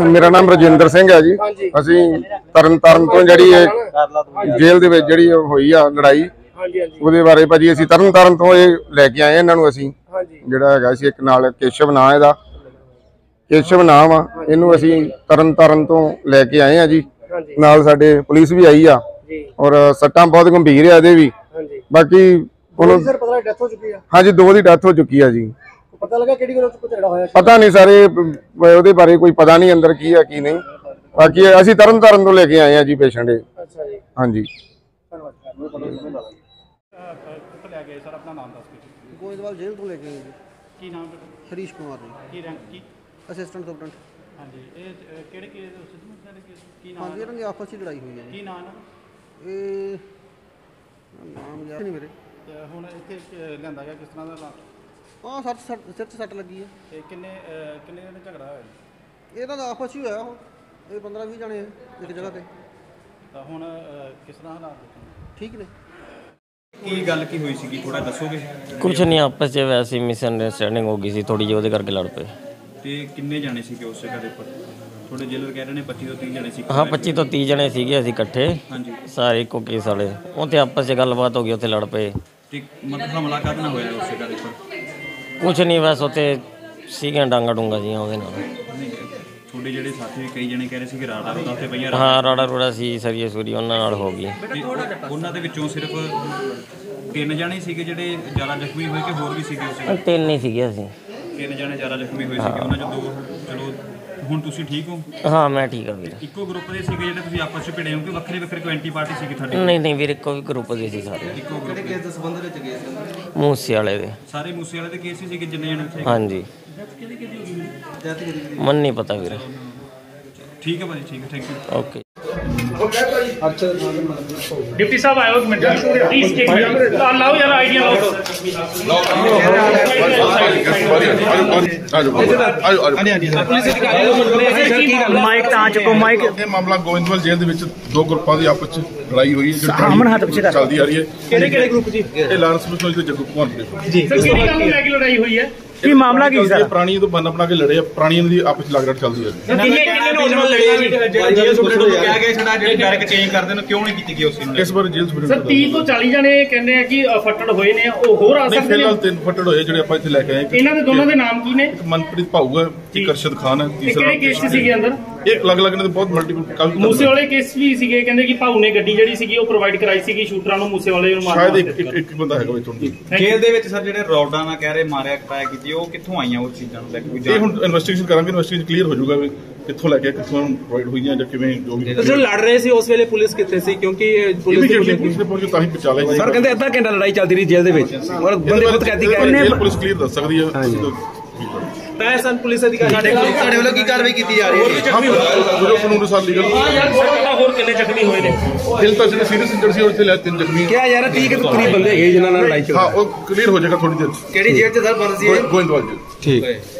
ਮੇਰਾ ਨਾਮ ਰਜਿੰਦਰ ਸਿੰਘ ਹੈ ਜੀ। ਅਸੀਂ ਤਰਨ ਤਾਰਨ ਤੋਂ ਜਿਹੜੀ ਇਹ ਜੇਲ੍ਹ ਦੇ ਵਿੱਚ ਜਿਹੜੀ ਹੋਈ ਆ ਲੜਾਈ ਉਹਦੇ ਬਾਰੇ ਭਾਜੀ ਅਸੀਂ ਤਰਨ ਤਾਰਨ ਤੋਂ ਇਹ ਲੈ ਕੇ ਆਏ ਇਹਨਾਂ ਨੂੰ ਅਸੀਂ। ਜਿਹੜਾ ਹੈਗਾ ਸੀ ਇੱਕ ਨਾਲ ਕੇਸ਼ਵ ਨਾਂ ਇਹਦਾ। ਕੇਸ਼ਵ ਨਾਮ ਆ ਇਹਨੂੰ ਅਸੀਂ ਤਰਨ ਤਾਰਨ ਤੋਂ ਲੈ ਕੇ ਆਏ ਆ ਜੀ। ਨਾਲ ਸਾਡੇ ਪੁਲਿਸ ਵੀ ਆਈ ਆ ਔਰ ਸੱਟਾਂ ਬਹੁਤ ਗੰਭੀਰ ਆ ਇਹਦੇ ਵੀ। ਬਾਕੀ ਉਹਨੂੰ ਸਰ ਪਤਾ ਡੈਥ ਹੋ ਚੁੱਕੀ ਆ। ਹਾਂਜੀ ਦੋ ਦੀ ਡੈਥ ਹੋ ਚੁੱਕੀ ਆ ਜੀ। ਪਤਾ ਲੱਗਾ ਕਿਹੜੀ ਗੱਲ ਤੋਂ ਝਗੜਾ ਹੋਇਆ ਪਤਾ ਨਹੀਂ ਸਾਰੇ ਉਹਦੇ ਬਾਰੇ ਕੋਈ ਪਤਾ ਨਹੀਂ ਅੰਦਰ ਕੀ ਆ ਕੀ ਨਹੀਂ। ਬਾਕੀ ਅਸੀਂ ਤਰਨ ਤਾਰਨ ਤੋਂ ਲੈ ਕੇ ਆਏ ਆ ਜੀ ਪੇਸ਼ੈਂਟ ਅੱਛਾ ਜੀ। ਹਾਂਜੀ। ਕਿੱਥੇ ਲੈ ਗਏ ਸਰ? ਆਪਣਾ ਨਾਮ ਦੱਸ ਕੇ। ਗੋਇੰਦਵਾਲ ਜੇਲ੍ਹ ਤੋਂ ਲੈ ਕੇ ਆਏ ਜੀ। ਕੀ ਨਾਮ ਹੈ? ਹਰੀਸ਼ ਕੁਮਾਰ ਜੀ। ਕੀ ਰੈਂਕ ਕੀ? ਅਸਿਸਟੈਂਟ ਸੁਪਰਡੈਂਟ ਹਾਂਜੀ ਇਹ ਕਿਹੜੇ ਕੇਸ ਦੇ ਕੇਸ? ਕੀ ਨਾਮ ਹਾਂਜੀ ਇਹਨਾਂ ਦੀ ਆਪਸ 'ਚ ਹੀ ਲੜਾਈ ਹੋਈ ਹੈ ਕੀ ਨਾਮ ਹੈ? ਇਹ ਨਾਮ ਯਾਦ ਨਹੀਂ ਮੇਰੇ। ਤੇ ਹੁਣ ਇੱਥੇ ਲਿਆਂਦਾ ਗਿਆ ਕਿਸ ਤਰ੍ਹਾਂ ਦਾ ਹਾਂ ਸੱਟ ਸੱਟ ਸਿਰ 'ਚ ਸੱਟ ਲੱਗੀ ਹੈ ਤੇ ਕਿੰਨੇ ਅਹ, ਕਿੰਨੇ ਦਿਨ ਝਗੜਾ ਹੋਇਆ ਜੀ? ਦਾ ਆਪਸ 'ਚ ਹੀ ਹੋਇਆ ਉਹ। ਇਹ 15 20 ਜਣੇ ਇੱਕ ਜਗ੍ਹਾ ਤੇ। ਤਾਂ ਹੁਣ ਅਹ, ਕਿਸ ਤਰ੍ਹਾਂ ਹਾਲਾਤ ਦੇਖੋ ਠੀਕ ਨੇ। ਕੀ ਗੱਲ ਕੀ ਹੋਈ ਸੀਗੀ? ਥੋੜਾ ਦੱਸੋਗੇ? ਕੁਛ ਨਹੀਂ ਆਪਸ 'ਚ ਵੈਸੇ ਮਿਸ ਅੰਡਰਸਟੈਂਡਿੰਗ ਹੋ ਗਈ ਸੀ ਥੋੜੀ ਜਿਹੀ ਉਹਦੇ ਕਰਕੇ ਲੜ ਪਏ। ਤੇ ਕਿੰਨੇ ਜਾਣੇ ਸੀਗੇ ਉਸ ਜਗ੍ਹਾ ਦੇ ਉੱਪਰ? ਤੁਹਾਡੇ ਜੇਲਰ ਕਹਿ ਰਹੇ ਨੇ 25 ਤੋਂ 30 ਜਾਣੇ ਸੀ। ਹਾਂ 25 ਤੋਂ 30 ਜਣੇ ਸੀਗੇ ਅਸੀਂ ਇਕੱਠੇ। ਹਾਂਜੀ। ਸਾਰੇ ਇੱਕੋ ਕੇਸ ਵਾਲੇ। ਉੱਥੇ ਆਪਸ 'ਚ ਗੱਲਬਾਤ ਹੋ ਗਈ ਉੱਥੇ ਲੜ ਪਏ। ਤੇ ਮਤਲਬ ਹਮਲਾ ਨਾ ਹੋਇਆ ਉਸ ਜਗ੍ਹਾ ਦੇ ਉੱਪਰ? ਕੁਛ ਨਹੀਂ ਬਸ ਉੱਥੇ ਸੀਗੀਆਂ ਡਾਂਗਾ ਡੂੰਗਾ ਜੀਆਂ ਉਹਦੇ ਨਾਲ। ਤੁਹਾਡੇ ਜਿਹੜੇ ਸਾਥੀ ਕਈ ਜਣੇ ਕਹਿ ਰਹੇ ਸੀ ਕਿ ਰਾੜਾ ਰੋੜਾ ਉੱਥੇ ਪਈਆਂ ਹਾਂ ਰਾੜਾ ਰੂੜਾ ਸੀ ਸਰੀਏ ਸੂਰੀ ਉਹਨਾਂ ਨਾਲ ਹੋ ਗਈ। ਤੇ ਉਹਨਾਂ ਦੇ ਵਿੱਚੋਂ ਸਿਰਫ ਤਿੰਨ ਜਾਣੇ ਸੀਗੇ ਜਿਹੜੇ ਜ਼ਿਆਦਾ ਜ਼ਖਮੀ ਹੋਏ ਕਿ ਹੋਰ ਵੀ ਸੀਗੇ ਉਸ ਤਿੰਨ ਹੀ ਸੀਗੇ ਅਸੀਂ। ਤਿੰਨ ਜਾਣੇ ਜ਼ਿਆਦਾ ਜ਼ਖਮੀ ਹੋਏ ਸੀਗੇ ਉਹਨਾਂ ਚੋਂ ਦੋ ਚਲੋ ਹੁਣ ਤੁਸੀਂ ਠੀਕ ਹੋ? ਹਾਂ ਮੈਂ ਠੀਕ ਆ ਵੀਰ। ਇੱਕੋ ਗਰੁੱਪ ਦੇ ਸੀਗੇ ਜਿਹੜੇ ਤੁਸੀਂ ਆਪਸ ਵਿੱਚ ਭਿੜੇ ਹੋ ਕਿ ਵੱਖਰੇ ਵੱਖਰੇ ਕੋਈ ਐਂਟੀ ਪਾਰਟੀ ਸੀਗੀ ਤੁਹਾਡੀ? ਨਹੀਂ ਨਹੀਂ ਵੀਰ ਇੱਕੋ ਵੀ ਗਰੁੱਪ ਦੇ ਸੀ ਸਾਰੇ। ਇੱਕੋ ਗਰੁੱਪ ਦੇ। ਮੂਸੇ ਵਾਲੇ ਦੇ। ਸਾਰੇ ਮੂਸੇ ਵਾਲੇ ਦੇ ਕੇਸ ਹੀ ਸੀਗੇ ਜਿੰਨੇ ਜਣੇ ਉੱਥੇ? ਹਾਂਜੀ। ਮਨ ਨਹੀਂ ਪਤਾ ਵੀਰ। ਠੀਕ ਹੈ ਭਾਜੀ ਠੀਕ ਹੈ ਥੈਂਕ ਯੂ ਓਕੇ ਡਿਪਟੀ ਸਾਹਿਬ ਆਇਓ ਮਿੰਟ। ਪਲੀਜ਼ ਟੇਕ ਲਾਓ ਯਾਰ ਆਈਡੀਆ ਲਾਓ। ਮਾਈਕ ਤਾਂ ਚੱਕੋ ਮਾਈਕ। ਇਹ ਮਾਮਲਾ ਗੋਇੰਦਵਾਲ ਜੇਲ੍ਹ ਦੇ ਵਿੱਚ ਦੋ ਗਰੁੱਪਾਂ ਦੀ ਆਪਸ ਵਿੱਚ ਲੜਾਈ ਹੋਈ ਹੈ ਜਿਹੜੀ ਚੱਲਦੀ ਆ ਰਹੀ ਹੈ। ਕਿਹੜੇ ਕਿਹੜੇ ਗਰੁੱਪ ਜੀ? ਇਹ ਲਾਰੈਂਸ ਮਿਸੋਜ ਤੇ ਜੱਗੂ ਕੁਮਾਰ ਜੀ ਸਰ ਕਿਹੜੀ ਗੱਲ ਲੈ ਕੇ ਲੜਾਈ ਹੋਈ ਹੈ? ਕੀ ਮਾਮਲਾ ਕੀ ਸਰ? ਪੁਰਾਣੀ ਤੋਂ ਬੰਨ ਬਣਾ ਕੇ ਲੜੇ ਆ ਪੁਰਾਣੀ ਇਹਨਾਂ ਦੀ ਆਪਸ ਵਿੱਚ ਲਗੜ ਚੱਲਦੀ ਹੈ। ਕਿੰਨੇ ਕਿੰਨੇ ਨੌਜਵਾਨ ਲੜੇ ਜੀ ਜੇਲ੍ਹ ਸੁਪਰਡੈਂਟ ਨੂੰ ਕਿਹਾ ਗਿਆ ਛੜਾ ਜਿਹੜੀ ਬੈਰਕ ਚੇਂਜ ਕਰਦੇ ਨੇ ਕਿਉਂ ਨਹੀਂ ਕੀਤੀ ਗਈ ਉਸ ਨੂੰ ਇਸ ਵਾਰ ਜੇਲ੍ਹ ਸਰ ਸੁਪਰਡੈਂਟ 30 ਤੋਂ 40 ਜਣੇ ਕਹਿੰਦੇ ਆ ਕਿ ਫੱਟੜ ਹੋਏ ਨੇ ਉਹ ਹੋਰ ਆ ਸਕਦੇ ਫਿਲਹਾਲ ਨੇ ਤਿੰਨ ਫੱਟੜ ਹੋਏ ਜਿਹੜੇ ਆਪਾਂ ਇੱਥੇ ਲੈ ਕੇ ਆਏ। ਇਹਨਾਂ ਦੇ ਦੋਨਾਂ ਦੇ ਨਾਮ ਕੀ ਨੇ? ਮਨਪ੍ਰੀਤ ਭਾਊ ਹੈ ਜੀ। ਇੱਕ ਅਰਸ਼ਦ ਖਾਨ ਹੈ ਤੇ ਕਿਹੜੇ ਕੇਸ ਸੀਗੇ ਅੰਦਰ? ਇਹ ਅਲੱਗ ਅਲੱਗ ਨੇ ਬਹੁਤ ਮਲਟੀਪਲ ਕਾਫੀ ਮੂਸੇ ਵਾਲੇ ਕੇਸ ਵੀ ਸੀਗੇ ਕਹਿੰਦੇ ਕਿ ਭਾਊ ਨੇ ਗੱਡੀ ਜਿਹੜੀ ਸੀਗੀ ਉਹ ਪ੍ਰੋਵਾਈਡ ਕਰਾਈ ਸੀਗੀ ਸ਼ੂਟਰਾਂ ਨੂੰ ਮੂਸੇ ਵਾਲੇ ਨੂੰ ਮਾਰਨ ਸ਼ਾਇਦ ਇੱਕ। ਇੱਕ ਇੱਕ ਬੰਦਾ ਹੈਗਾ ਵਿੱਚ ਹੁਣ ਜੇਲ੍ਹ ਦੇ ਵਿੱਚ ਸਰ ਜਿਹੜੇ ਰੌਡਾਂ ਨਾਲ ਕਹਿ ਰਹੇ ਮਾਰਿਆ ਕਟਾਇਆ ਕੀਤੀ ਉਹ ਕਿੱਥੋਂ ਆਈਆਂ ਉਹ ਚੀਜ਼ਾਂ ਨੂੰ ਲੈ ਕੇ ਕੋਈ ਇਹ ਹੁਣ ਇਨਵੈਸਟੀਗੇਸ਼ਨ ਕਰਾਂਗੇ ਇਨਵੈਸਟੀਗੇਸ਼ਨ ਕਲੀਅਰ ਹੋ ਜਾਊਗਾ ਵੀ ਕਿੱਥੋਂ ਲੈ ਕੇ ਕਿੱਥੋਂ ਪ੍ਰੋਵਾਈਡ ਹੋਈਆਂ ਜਾਂ ਕਿਵੇਂ ਜੋ ਵੀ ਜੋ ਲੜ ਰਹੇ ਸੀ ਉਸ ਵੇਲੇ ਪੁਲਿਸ ਕਿੱਥੇ ਸੀ? ਕਿਉਂਕਿ ਪੁਲਿਸ ਦੀ ਪੁਲਿਸ ਨੇ ਪਹੁੰਚ ਕੇ ਤਾਂ ਹੀ ਲਿਆ। ਸਰ ਕਹਿੰਦੇ ਅੱਧਾ ਘੰਟਾ ਲੜਾਈ ਚੱਲਦੀ ਰਹੀ ਜੇਲ੍ਹ ਦੇ ਵਿੱਚ। ਔਰ ਬੰਦੇ ਖੁਦ ਕਹਤੀ ਕਹਿ ਰਹੇ ਪੁਲਿਸ ਕਲੀਅਰ ਦੱਸ ਸਕਦੀ ਹੈ ਤਾਂ ਸਨ ਪੁਲਿਸ ਅਧਿਕਾਰੀ ਸਾਡੇ ਤੁਹਾਡੇ ਵੱਲੋਂ ਕੀ ਕਾਰਵਾਈ ਕੀਤੀ ਜਾ ਰਹੀ ਹੈ? ਹਾਂ ਜੋ ਕਾਨੂੰਨ ਅਨੁਸਾਰ ਲੀਗਲ ਹੋਰ ਕਿੰਨੇ ਜ਼ਖਮੀ ਹੋਏ ਨੇ? ਦਿਲ ਤਾਂ ਜਿਹੜੇ ਸੀਰੀਅਸ ਇੰਜਰ ਸੀ ਉਹ ਇੱਥੇ ਲੈ ਤਿੰਨ ਜ਼ਖਮੀ ਕਿਹਾ ਯਾਰ 30 ਕੇ ਕਰੀਬ ਬੰਦੇ ਹੈਗੇ ਜਿਨ੍ਹਾਂ ਨਾਲ ਲੜਾਈ ਚੱਲ ਹਾਂ ਉਹ ਕਲੀਅਰ ਹੋ ਜਾਏਗਾ ਥੋੜੀ ਦੇਰ ਕਿਹੜੀ ਜੇਲ੍ਹ 'ਚ ਸਰ ਬੰਦ ਸੀ ਗੋਇੰਦਵਾਲ ਜੀ ਠੀਕ।